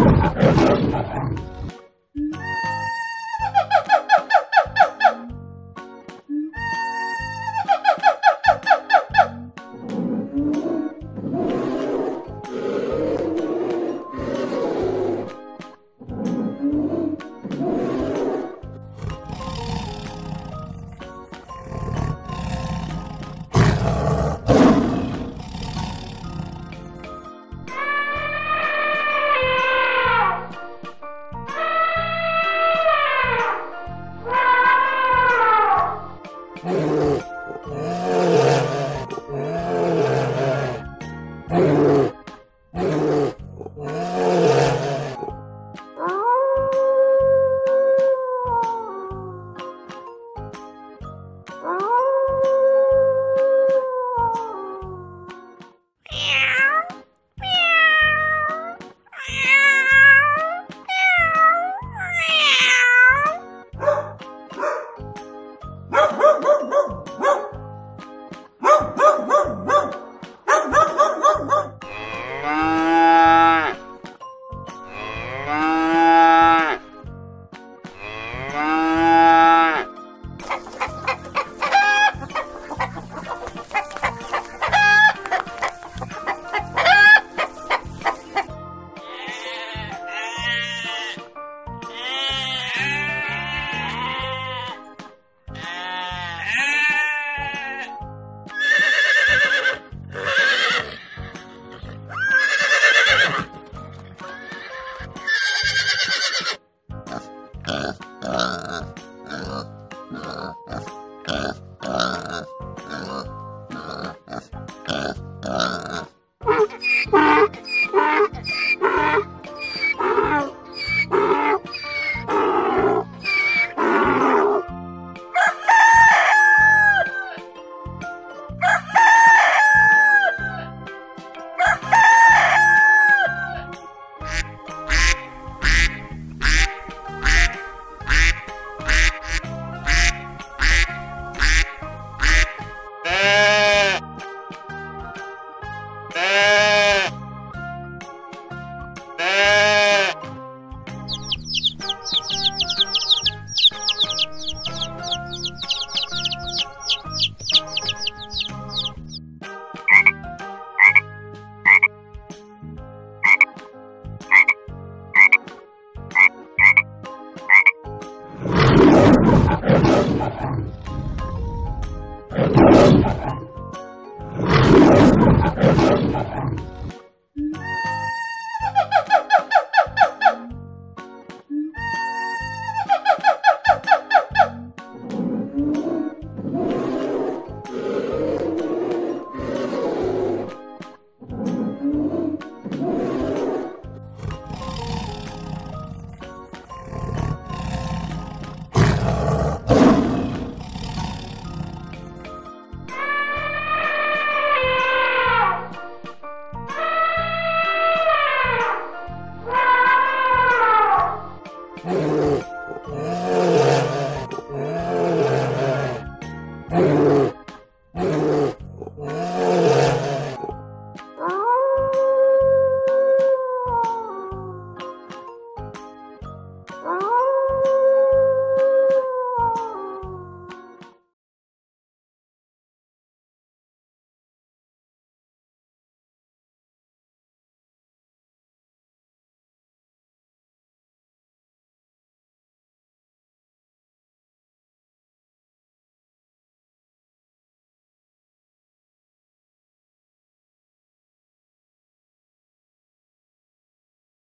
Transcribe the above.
Thank you. Gracias.